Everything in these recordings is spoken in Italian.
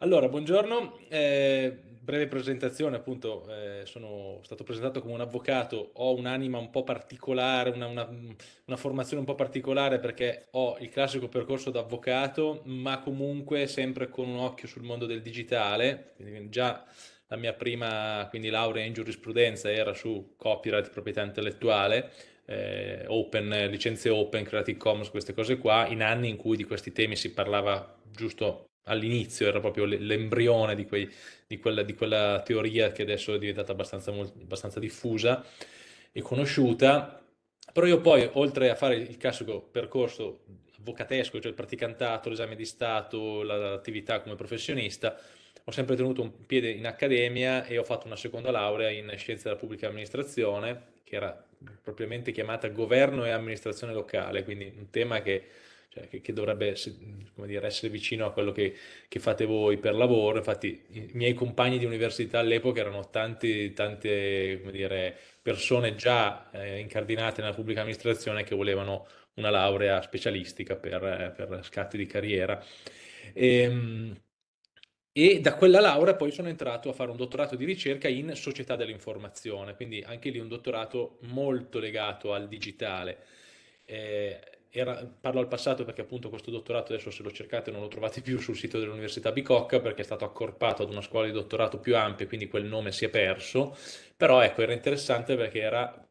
Allora, buongiorno, eh, breve presentazione, appunto, eh, sono stato presentato come un avvocato, ho un'anima un po' particolare, una, una, una, formazione un po' particolare perché ho il classico percorso da avvocato, ma comunque sempre con un occhio sul mondo del digitale, quindi già la mia prima quindi, laurea in giurisprudenza era su copyright, proprietà intellettuale, eh, open, licenze open, Creative Commons, queste cose qua, in anni in cui di questi temi si parlava giusto all'inizio, era proprio l'embrione di, quei, di, quella, di, quella, teoria che adesso è diventata abbastanza, abbastanza diffusa e conosciuta. Però io poi, oltre a fare il classico percorso avvocatesco, cioè il praticantato, l'esame di Stato, l'attività come professionista, ho sempre tenuto un piede in accademia e ho fatto una seconda laurea in scienze della pubblica amministrazione, che era propriamente chiamata governo e amministrazione locale, quindi un tema che, cioè, che, che dovrebbe dire, essere vicino a quello che, che, fate voi per lavoro. Infatti i miei compagni di università all'epoca erano tanti, tante dire, persone già eh, incardinate nella pubblica amministrazione che volevano una laurea specialistica per, eh, per scatti di carriera. E, ehm, e da quella laurea poi sono entrato a fare un dottorato di ricerca in società dell'informazione, quindi anche lì un dottorato molto legato al digitale. Eh, era, parlo al passato perché appunto questo dottorato adesso se lo cercate non lo trovate più sul sito dell'Università Bicocca perché è stato accorpato ad una scuola di dottorato più ampia, quindi quel nome si è perso, però ecco era interessante perché era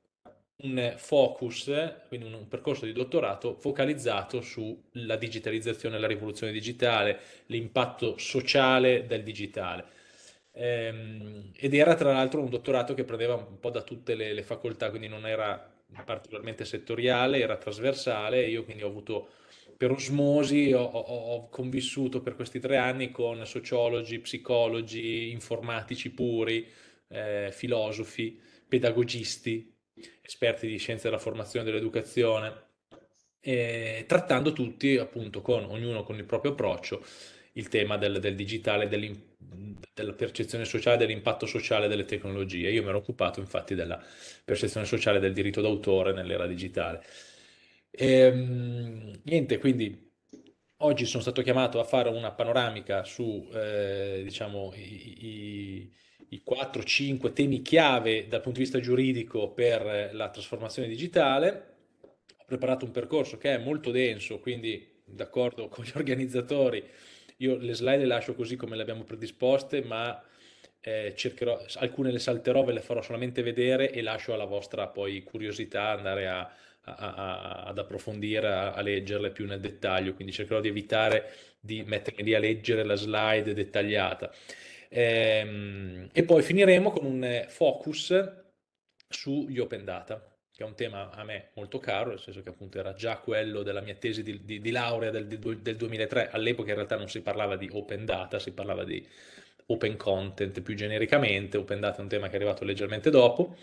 un focus, quindi un, percorso di dottorato focalizzato sulla digitalizzazione, la rivoluzione digitale, l'impatto sociale del digitale. Ehm, ed era tra l'altro un dottorato che prendeva un po' da tutte le, le facoltà, quindi non era particolarmente settoriale, era trasversale. Io quindi ho avuto per osmosi, ho, ho, ho convissuto per questi tre anni con sociologi, psicologi, informatici puri, eh, filosofi, pedagogisti, esperti di scienze della formazione e dell'educazione, eh, trattando tutti appunto con ognuno con il proprio approccio il tema del, del digitale, della percezione sociale, dell'impatto sociale delle tecnologie. Io mi ero occupato infatti della percezione sociale del diritto d'autore nell'era digitale. E, ehm, niente, quindi oggi sono stato chiamato a fare una panoramica su eh, diciamo, i, i i 4-5 temi chiave dal punto di vista giuridico per la trasformazione digitale. Ho preparato un percorso che è molto denso, quindi d'accordo con gli organizzatori, io le slide le lascio così come le abbiamo predisposte, ma eh, cercherò, alcune le salterò, ve le farò solamente vedere e lascio alla vostra poi curiosità andare a, a, a, ad approfondire, a, leggerle più nel dettaglio, quindi cercherò di evitare di mettermi lì a leggere la slide dettagliata. Ehm, e poi finiremo con un focus sugli open data, che è un tema a me molto caro, nel senso che appunto era già quello della mia tesi di, di, di laurea del, del 2003. All'epoca in realtà non si parlava di open data, si parlava di open content più genericamente, open data è un tema che è arrivato leggermente dopo,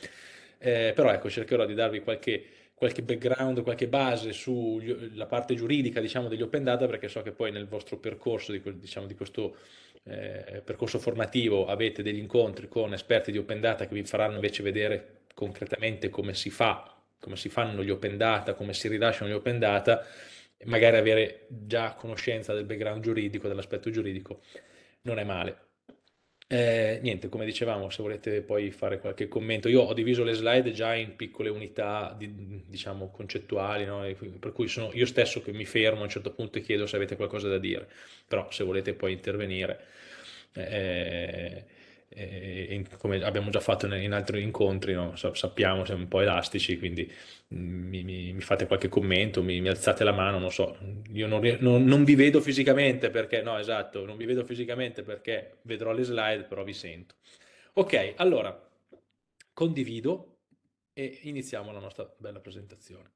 eh, però ecco cercherò di darvi qualche, qualche background, qualche base sulla parte giuridica diciamo, degli open data perché so che poi nel vostro percorso di, diciamo, di questo eh, percorso formativo avete degli incontri con esperti di open data che vi faranno invece vedere concretamente come si fa, come si fanno gli open data, come si rilasciano gli open data, magari avere già conoscenza del background giuridico, dell'aspetto giuridico, non è male. Eh, niente, come dicevamo, se volete poi fare qualche commento, io ho diviso le slide già in piccole unità, di, diciamo, concettuali, no? per cui sono io stesso che mi fermo a un certo punto e chiedo se avete qualcosa da dire, però se volete poi intervenire. Eh, in, come abbiamo già fatto in, altri incontri, no? sappiamo, siamo un po' elastici, quindi mm, mi, mi, mi fate qualche commento, mi, mi, alzate la mano, non so, io non, non, non, vi vedo fisicamente perché, no esatto, non vi vedo fisicamente perché vedrò le slide, però vi sento. Ok, allora, condivido e iniziamo la nostra bella presentazione.